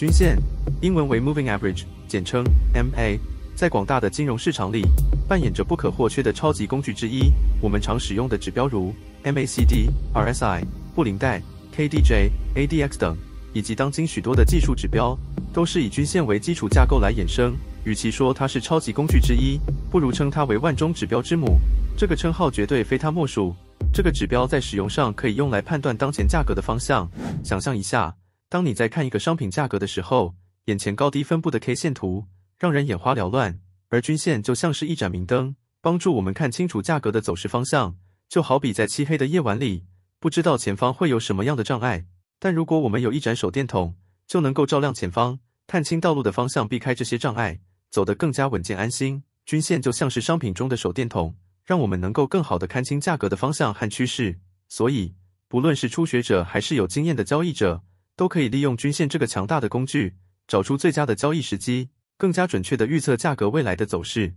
均线，英文为 Moving Average，简称 MA，在广大的金融市场里，扮演着不可或缺的超级工具之一。我们常使用的指标如 MACD、RSI、布林带、KDJ、ADX 等，以及当今许多的技术指标，都是以均线为基础架构来衍生。与其说它是超级工具之一，不如称它为万中指标之母。这个称号绝对非它莫属。这个指标在使用上可以用来判断当前价格的方向。想象一下，当你在看一个商品价格的时候，眼前高低分布的 K 线图让人眼花缭乱，而均线就像是一盏明灯，帮助我们看清楚价格的走势方向。就好比在漆黑的夜晚里，不知道前方会有什么样的障碍，但如果我们有一盏手电筒，就能够照亮前方，看清道路的方向，避开这些障碍，走得更加稳健安心。均线就像是商品中的手电筒。让我们能够更好的看清价格的方向和趋势，所以不论是初学者还是有经验的交易者，都可以利用均线这个强大的工具，找出最佳的交易时机，更加准确的预测价格未来的走势。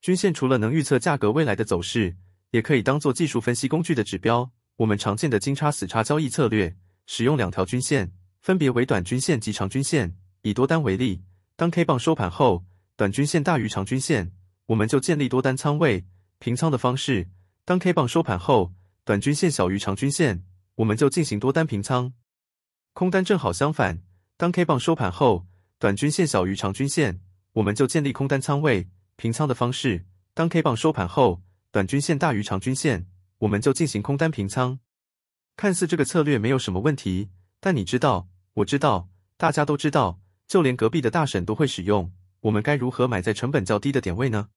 均线除了能预测价格未来的走势，也可以当做技术分析工具的指标。我们常见的金叉死叉交易策略，使用两条均线，分别为短均线及长均线。以多单为例，当 K 棒收盘后，短均线大于长均线，我们就建立多单仓位。平仓的方式，当 K 棒收盘后，短均线小于长均线，我们就进行多单平仓。空单正好相反，当 K 棒收盘后，短均线小于长均线，我们就建立空单仓位。平仓的方式，当 K 棒收盘后，短均线大于长均线，我们就进行空单平仓。看似这个策略没有什么问题，但你知道，我知道，大家都知道，就连隔壁的大婶都会使用。我们该如何买在成本较低的点位呢？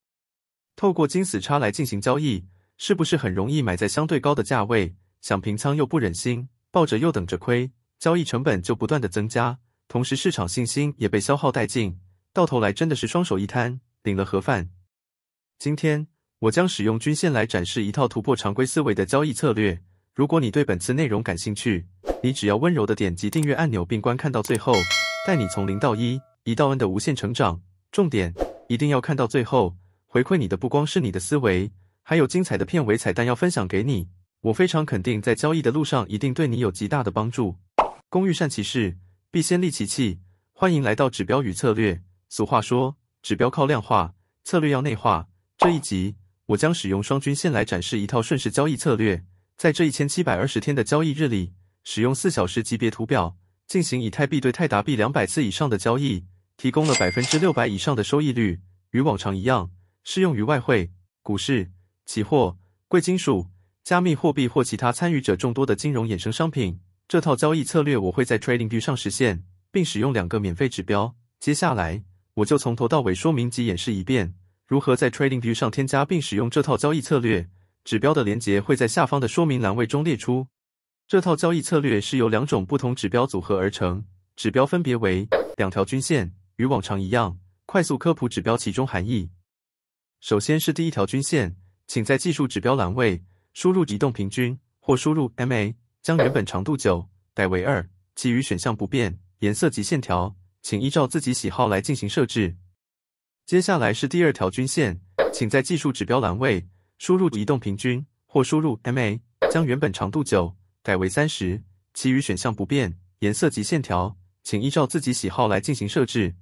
透过金死叉来进行交易，是不是很容易买在相对高的价位？想平仓又不忍心，抱着又等着亏，交易成本就不断的增加，同时市场信心也被消耗殆尽，到头来真的是双手一摊，领了盒饭。今天我将使用均线来展示一套突破常规思维的交易策略。如果你对本次内容感兴趣，你只要温柔的点击订阅按钮并观看到最后，带你从零到一，一到 N 的无限成长。重点一定要看到最后。回馈你的不光是你的思维，还有精彩的片尾彩蛋要分享给你。我非常肯定，在交易的路上一定对你有极大的帮助。工欲善其事，必先利其器。欢迎来到指标与策略。俗话说，指标靠量化，策略要内化。这一集，我将使用双均线来展示一套顺势交易策略。在这一千七百二十天的交易日里，使用四小时级别图表进行以太币对泰达币两百次以上的交易，提供了百分之六百以上的收益率。与往常一样。适用于外汇、股市、期货、贵金属、加密货币或其他参与者众多的金融衍生商品。这套交易策略我会在 TradingView 上实现，并使用两个免费指标。接下来，我就从头到尾说明及演示一遍，如何在 TradingView 上添加并使用这套交易策略。指标的连接会在下方的说明栏位中列出。这套交易策略是由两种不同指标组合而成，指标分别为两条均线。与往常一样，快速科普指标其中含义。首先是第一条均线，请在技术指标栏位输入移动平均或输入 MA，将原本长度九改为二，其余选项不变，颜色及线条请依照自己喜好来进行设置。接下来是第二条均线，请在技术指标栏位输入移动平均或输入 MA，将原本长度九改为三十，其余选项不变，颜色及线条请依照自己喜好来进行设置。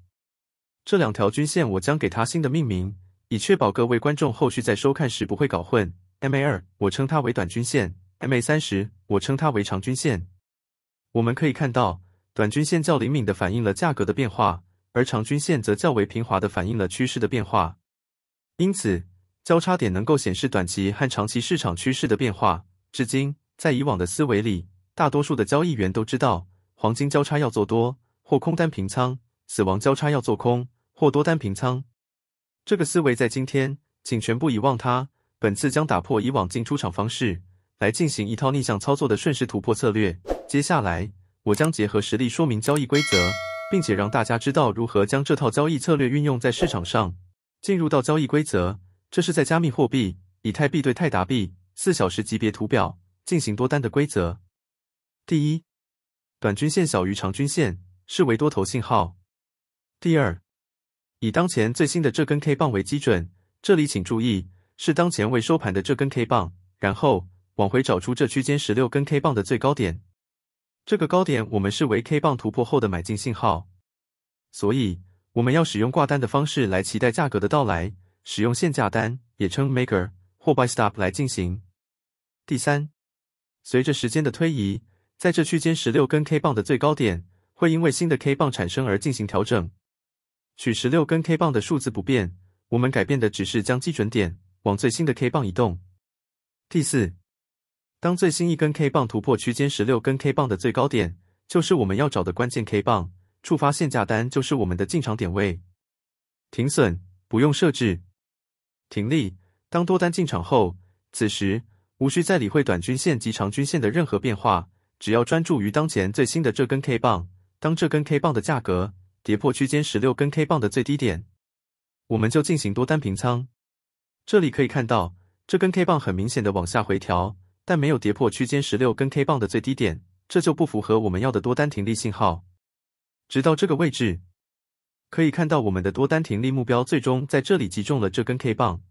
这两条均线我将给它新的命名。以确保各位观众后续在收看时不会搞混。MA 二，我称它为短均线；MA 三十，我称它为长均线。我们可以看到，短均线较灵敏的反映了价格的变化，而长均线则较为平滑的反映了趋势的变化。因此，交叉点能够显示短期和长期市场趋势的变化。至今，在以往的思维里，大多数的交易员都知道，黄金交叉要做多或空单平仓，死亡交叉要做空或多单平仓。这个思维在今天，请全部遗忘它。本次将打破以往进出场方式，来进行一套逆向操作的顺势突破策略。接下来，我将结合实例说明交易规则，并且让大家知道如何将这套交易策略运用在市场上。进入到交易规则，这是在加密货币以太币对泰达币四小时级别图表进行多单的规则。第一，短均线小于长均线，视为多头信号。第二。以当前最新的这根 K 棒为基准，这里请注意是当前未收盘的这根 K 棒，然后往回找出这区间十六根 K 棒的最高点。这个高点我们视为 K 棒突破后的买进信号，所以我们要使用挂单的方式来期待价格的到来，使用限价单，也称 Maker 或 Buy Stop 来进行。第三，随着时间的推移，在这区间十六根 K 棒的最高点会因为新的 K 棒产生而进行调整。取十六根 K 棒的数字不变，我们改变的只是将基准点往最新的 K 棒移动。第四。当最新一根 K 棒突破区间十六根 K 棒的最高点，就是我们要找的关键 K 棒，触发限价单就是我们的进场点位。停损不用设置。停利，当多单进场后，此时无需再理会短均线及长均线的任何变化，只要专注于当前最新的这根 K 棒。当这根 K 棒的价格跌破区间十六根 K 棒的最低点，我们就进行多单平仓。这里可以看到，这根 K 棒很明显的往下回调。但没有跌破区间十六根 K 棒的最低点，这就不符合我们要的多单停利信号。直到这个位置，可以看到我们的多单停利目标最终在这里击中了这根 K 棒。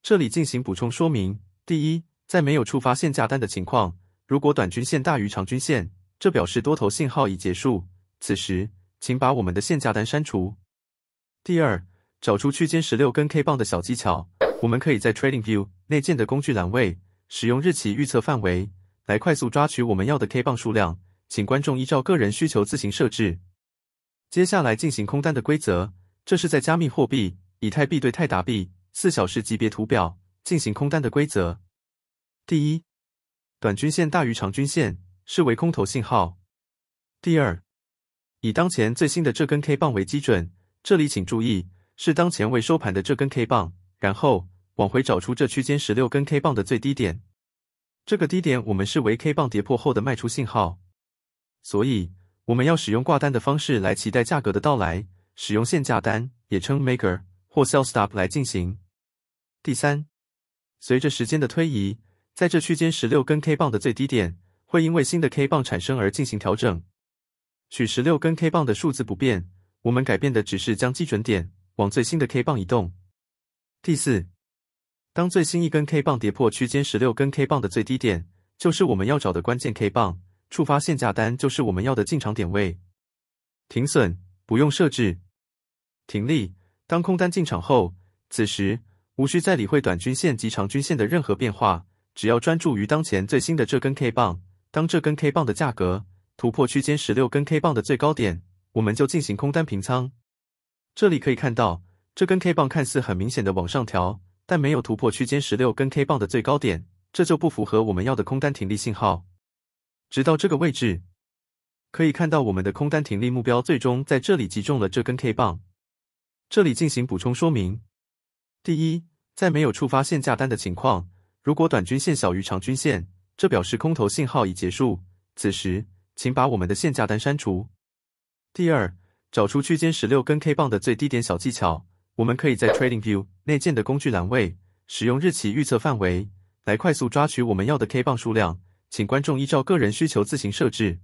这里进行补充说明：第一，在没有触发限价单的情况，如果短均线大于长均线，这表示多头信号已结束，此时请把我们的限价单删除。第二，找出区间十六根 K 棒的小技巧，我们可以在 Trading View 内建的工具栏位。使用日期预测范围来快速抓取我们要的 K 棒数量，请观众依照个人需求自行设置。接下来进行空单的规则，这是在加密货币以太币对泰达币四小时级别图表进行空单的规则。第一，短均线大于长均线，视为空头信号。第二，以当前最新的这根 K 棒为基准，这里请注意是当前未收盘的这根 K 棒，然后。往回找出这区间十六根 K 棒的最低点，这个低点我们视为 K 棒跌破后的卖出信号，所以我们要使用挂单的方式来期待价格的到来，使用限价单，也称 Maker 或 Sell Stop 来进行。第三，随着时间的推移，在这区间十六根 K 棒的最低点会因为新的 K 棒产生而进行调整。取十六根 K 棒的数字不变，我们改变的只是将基准点往最新的 K 棒移动。第四。当最新一根 K 棒跌破区间十六根 K 棒的最低点，就是我们要找的关键 K 棒，触发限价单就是我们要的进场点位。停损不用设置。停利，当空单进场后，此时无需再理会短均线及长均线的任何变化，只要专注于当前最新的这根 K 棒。当这根 K 棒的价格突破区间十六根 K 棒的最高点，我们就进行空单平仓。这里可以看到，这根 K 棒看似很明显的往上调。但没有突破区间十六根 K 棒的最高点，这就不符合我们要的空单停利信号。直到这个位置，可以看到我们的空单停利目标最终在这里击中了这根 K 棒。这里进行补充说明：第一，在没有触发限价单的情况，如果短均线小于长均线，这表示空头信号已结束，此时请把我们的限价单删除。第二，找出区间十六根 K 棒的最低点小技巧。我们可以在 Trading View 内建的工具栏位，使用日期预测范围来快速抓取我们要的 K 棒数量，请观众依照个人需求自行设置。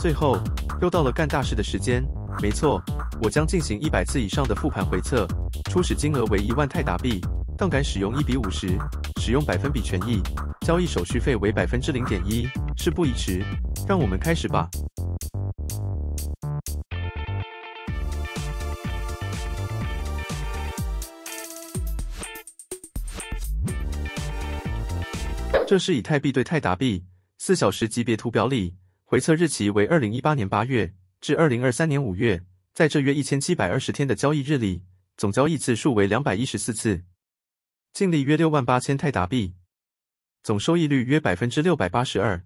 最后，又到了干大事的时间，没错，我将进行一百次以上的复盘回测，初始金额为一万泰达币，杠杆使用一比五十，使用百分比权益，交易手续费为百分之零点一。事不宜迟，让我们开始吧。这是以太币对泰达币四小时级别图表里回测日期为二零一八年八月至二零二三年五月，在这约一千七百二十天的交易日里，总交易次数为两百一十四次，净利约六万八千泰达币，总收益率约百分之六百八十二，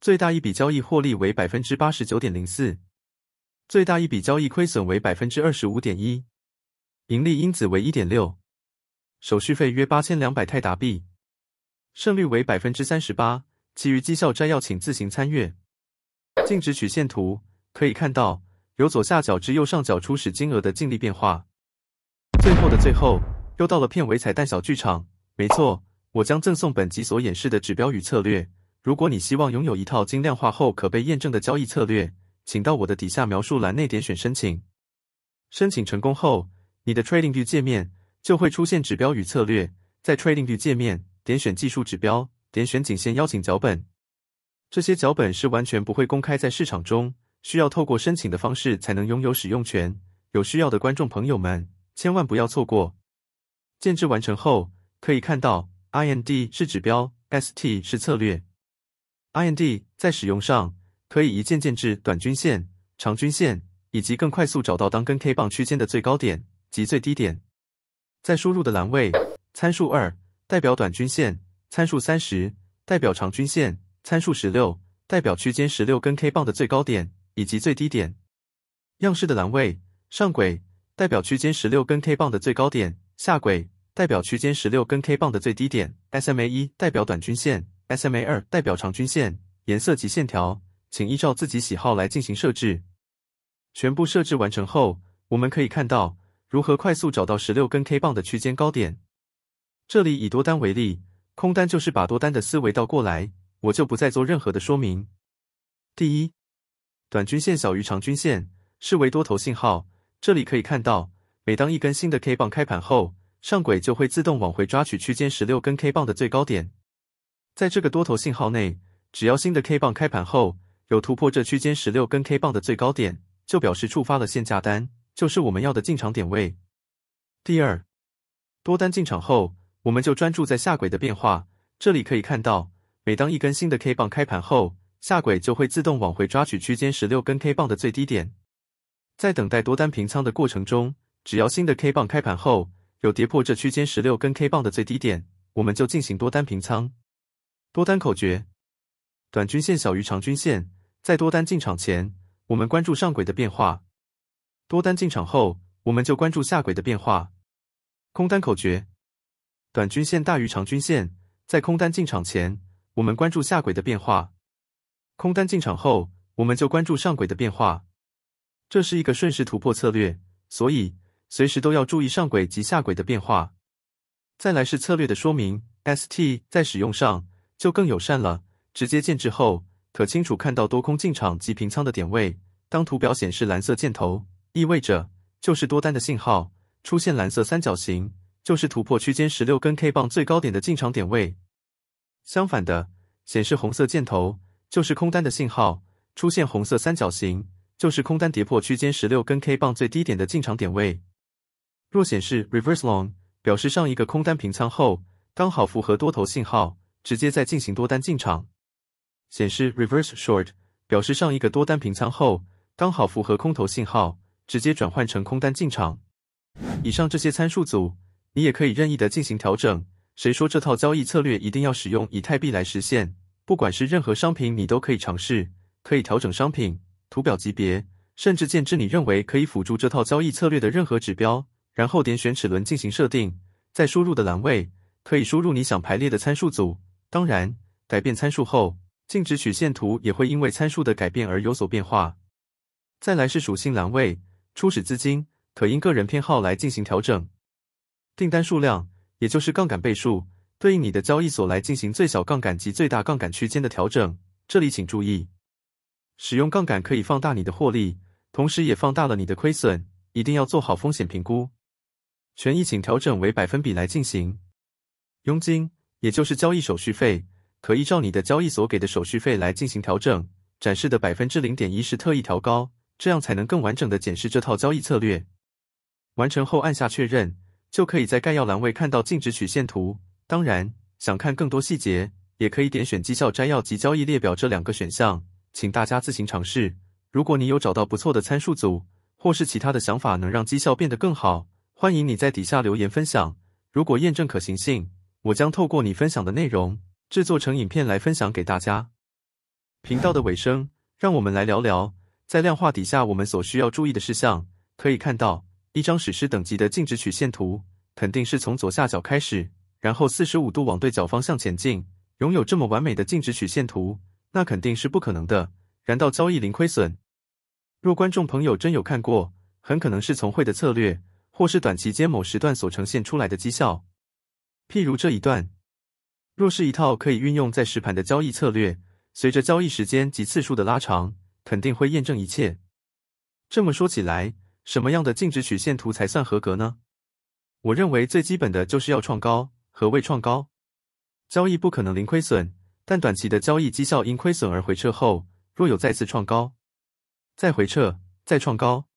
最大一笔交易获利为百分之八十九点零四，最大一笔交易亏损为百分之二十五点一，盈利因子为一点六，手续费约八千两百泰达币。胜率为百分之三十八，其余绩效摘要请自行参阅。净值曲线图可以看到，由左下角至右上角初始金额的净利变化。最后的最后，又到了片尾彩蛋小剧场。没错，我将赠送本集所演示的指标与策略。如果你希望拥有一套精量化后可被验证的交易策略，请到我的底下描述栏内点选申请。申请成功后，你的 Trading View 界面就会出现指标与策略。在 Trading View 界面。点选技术指标，点选颈线邀请脚本。这些脚本是完全不会公开在市场中，需要透过申请的方式才能拥有使用权。有需要的观众朋友们，千万不要错过。建制完成后，可以看到 IND 是指标，ST 是策略。IND 在使用上可以一键建制短均线、长均线，以及更快速找到当跟 K 棒区间的最高点及最低点。在输入的栏位，参数二代表短均线，参数三十代表长均线，参数十六代表区间十六根 K 棒的最高点以及最低点。样式的栏位。上轨代表区间十六根 K 棒的最高点，下轨代表区间十六根 K 棒的最低点。SMA 一代表短均线，SMA 二代表长均线。颜色及线条，请依照自己喜好来进行设置。全部设置完成后，我们可以看到如何快速找到十六根 K 棒的区间高点。这里以多单为例，空单就是把多单的思维倒过来，我就不再做任何的说明。第一，短均线小于长均线，视为多头信号。这里可以看到，每当一根新的 K 棒开盘后，上轨就会自动往回抓取区间十六根 K 棒的最高点。在这个多头信号内，只要新的 K 棒开盘后有突破这区间十六根 K 棒的最高点，就表示触发了限价单，就是我们要的进场点位。第二，多单进场后，我们就专注在下轨的变化。这里可以看到，每当一根新的 K 棒开盘后，下轨就会自动往回抓取区间十六根 K 棒的最低点。在等待多单平仓的过程中，只要新的 K 棒开盘后有跌破这区间十六根 K 棒的最低点，我们就进行多单平仓。多单口诀：短均线小于长均线，在多单进场前，我们关注上轨的变化；多单进场后，我们就关注下轨的变化。空单口诀：短均线大于长均线，在空单进场前，我们关注下轨的变化；空单进场后，我们就关注上轨的变化。这是一个顺势突破策略，所以随时都要注意上轨及下轨的变化。再来是策略的说明，ST 在使用上就更友善了，直接建制后可清楚看到多空进场及平仓的点位。当图表显示蓝色箭头，意味着就是多单的信号；出现蓝色三角形，就是突破区间十六根 K 棒最高点的进场点位。相反的，显示红色箭头就是空单的信号；出现红色三角形。就是空单跌破区间十六根 K 棒最低点的进场点位。若显示 reverse long，表示上一个空单平仓后刚好符合多头信号，直接再进行多单进场。显示 reverse short，表示上一个多单平仓后刚好符合空头信号，直接转换成空单进场。以上这些参数组，你也可以任意的进行调整。谁说这套交易策略一定要使用以太币来实现？不管是任何商品，你都可以尝试，可以调整商品。图表级别，甚至建制你认为可以辅助这套交易策略的任何指标，然后点选齿轮进行设定，在输入的栏位可以输入你想排列的参数组。当然，改变参数后，净值曲线图也会因为参数的改变而有所变化。再来是属性栏位，初始资金可因个人偏好来进行调整，订单数量也就是杠杆倍数，对应你的交易所来进行最小杠杆及最大杠杆区间的调整。这里请注意。使用杠杆可以放大你的获利，同时也放大了你的亏损，一定要做好风险评估。权益请调整为百分比来进行。佣金，也就是交易手续费，可依照你的交易所给的手续费来进行调整。展示的百分之零点一是特意调高，这样才能更完整的检视这套交易策略。完成后按下确认，就可以在概要栏位看到净值曲线图。当然，想看更多细节，也可以点选绩效摘要及交易列表这两个选项。请大家自行尝试。如果你有找到不错的参数组，或是其他的想法能让绩效变得更好，欢迎你在底下留言分享。如果验证可行性，我将透过你分享的内容制作成影片来分享给大家。频道的尾声，让我们来聊聊在量化底下我们所需要注意的事项。可以看到，一张史诗等级的净值曲线图，肯定是从左下角开始，然后四十五度往对角方向前进。拥有这么完美的净值曲线图。那肯定是不可能的。然道交易零亏损。若观众朋友真有看过，很可能是从会的策略，或是短期间某时段所呈现出来的绩效。譬如这一段，若是一套可以运用在实盘的交易策略，随着交易时间及次数的拉长，肯定会验证一切。这么说起来，什么样的净值曲线图才算合格呢？我认为最基本的就是要创高。何谓创高？交易不可能零亏损。但短期的交易绩效因亏损而回撤后，若有再次创高，再回撤，再创高，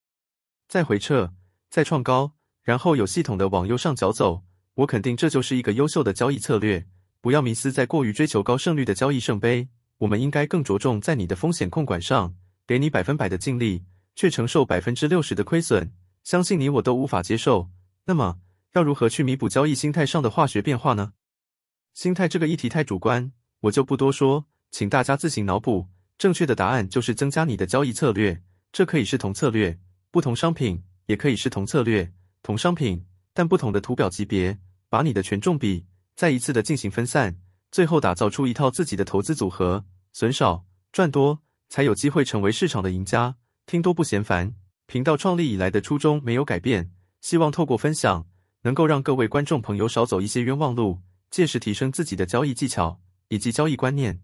再回撤，再创高，然后有系统的往右上角走，我肯定这就是一个优秀的交易策略。不要迷失在过于追求高胜率的交易圣杯，我们应该更着重在你的风险控管上，给你百分百的净利，却承受百分之六十的亏损，相信你我都无法接受。那么，要如何去弥补交易心态上的化学变化呢？心态这个议题太主观，我就不多说，请大家自行脑补。正确的答案就是增加你的交易策略，这可以是同策略、不同商品，也可以是同策略、同商品，但不同的图表级别，把你的权重比。再一次的进行分散，最后打造出一套自己的投资组合，损少赚多，才有机会成为市场的赢家。听多不嫌烦，频道创立以来的初衷没有改变，希望透过分享，能够让各位观众朋友少走一些冤枉路，届时提升自己的交易技巧以及交易观念。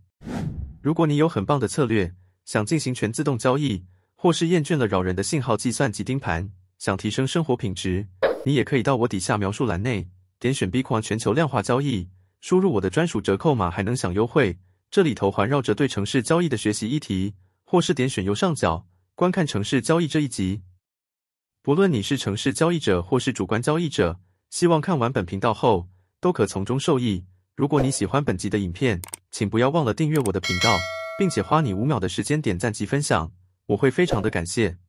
如果你有很棒的策略，想进行全自动交易，或是厌倦了扰人的信号计算及盯盘，想提升生活品质，你也可以到我底下描述栏内。点选 B 框全球量化交易，输入我的专属折扣码还能享优惠。这里头环绕着对城市交易的学习议题，或是点选右上角观看城市交易这一集。不论你是城市交易者或是主观交易者，希望看完本频道后都可从中受益。如果你喜欢本集的影片，请不要忘了订阅我的频道，并且花你五秒的时间点赞及分享，我会非常的感谢。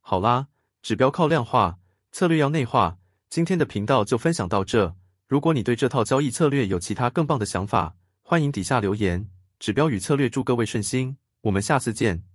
好啦，指标靠量化，策略要内化。今天的频道就分享到这。如果你对这套交易策略有其他更棒的想法，欢迎底下留言。指标与策略，祝各位顺心，我们下次见。